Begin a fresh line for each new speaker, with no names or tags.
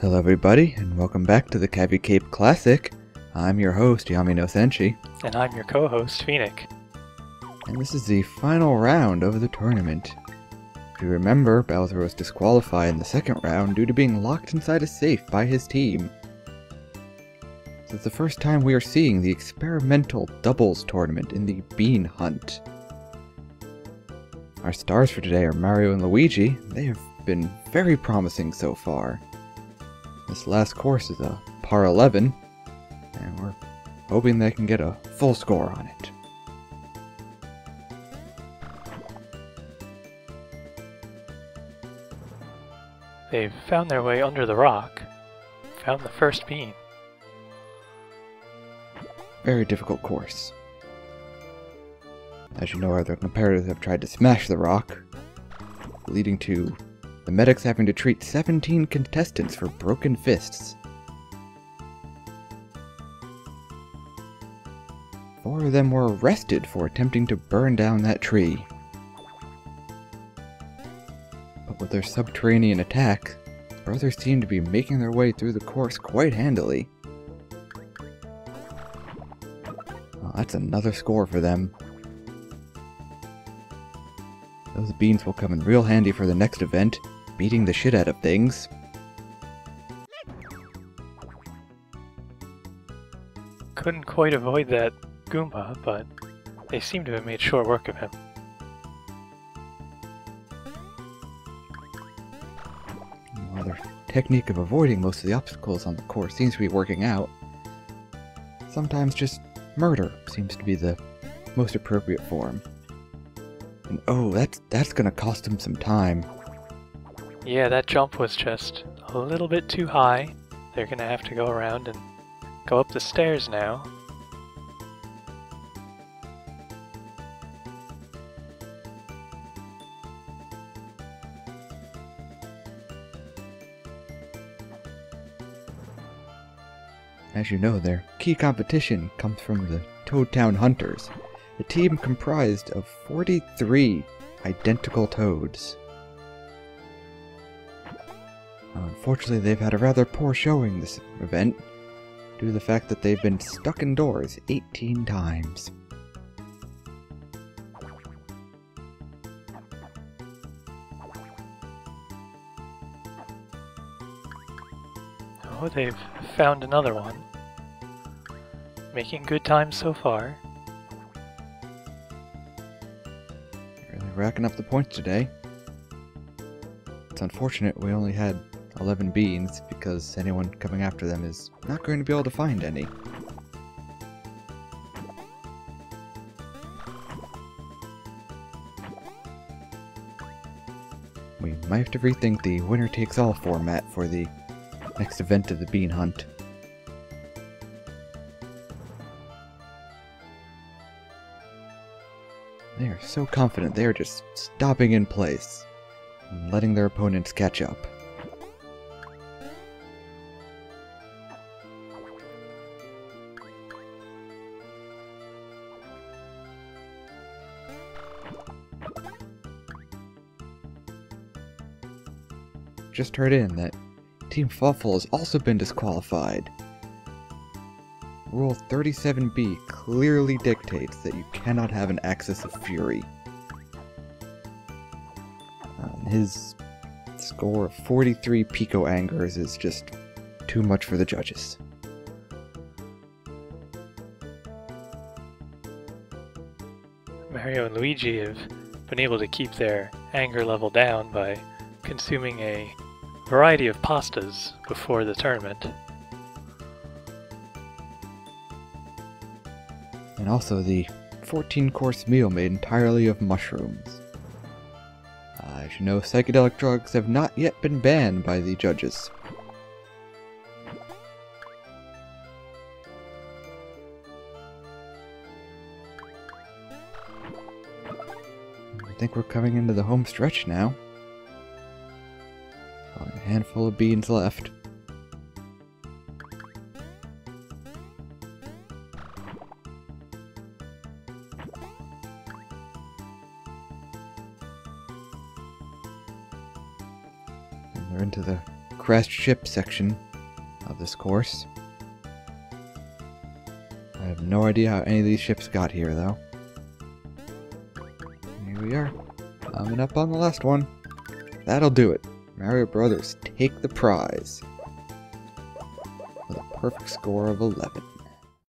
Hello, everybody, and welcome back to the Cavi Cape Classic. I'm your host, Yamino Senshi,
And I'm your co host, Phoenix.
and this is the final round of the tournament. If you remember, Bowser was disqualified in the second round due to being locked inside a safe by his team. This is the first time we are seeing the experimental doubles tournament in the Bean Hunt. Our stars for today are Mario and Luigi. They have been very promising so far. This last course is a par 11, and we're hoping they can get a full score on it.
They've found their way under the rock, found the first bean.
Very difficult course. As you know, other competitors have tried to smash the rock, leading to the medics having to treat 17 contestants for broken fists. Four of them were arrested for attempting to burn down that tree. But with their subterranean attack, brothers seem to be making their way through the course quite handily. Well, that's another score for them. Those beans will come in real handy for the next event, beating the shit out of things.
Couldn't quite avoid that Goomba, but they seem to have made short work of him.
While their technique of avoiding most of the obstacles on the course seems to be working out, sometimes just murder seems to be the most appropriate form. And oh, that's that's gonna cost him some time.
Yeah, that jump was just a little bit too high. They're gonna have to go around and go up the stairs now.
As you know, their key competition comes from the Toad Town Hunters, a team comprised of 43 identical toads. Unfortunately, they've had a rather poor showing this event, due to the fact that they've been stuck indoors 18 times.
Oh, they've found another one. Making good time so far.
Really racking up the points today. It's unfortunate we only had 11 beans because anyone coming after them is not going to be able to find any. We might have to rethink the winner takes all format for the next event of the bean hunt. They are so confident they are just stopping in place and letting their opponents catch up. Just heard in that Team Fluffle has also been disqualified. Rule 37b clearly dictates that you cannot have an axis of fury. Um, his score of 43 Pico Angers is just too much for the judges.
Mario and Luigi have been able to keep their anger level down by consuming a variety of pastas before the tournament.
And also the 14 course meal made entirely of mushrooms. As you know, psychedelic drugs have not yet been banned by the judges. I think we're coming into the home stretch now handful of beans left. And we're into the crashed ship section of this course. I have no idea how any of these ships got here, though. Here we are. Coming up on the last one. That'll do it. Mario Brothers take the prize with a perfect score of 11.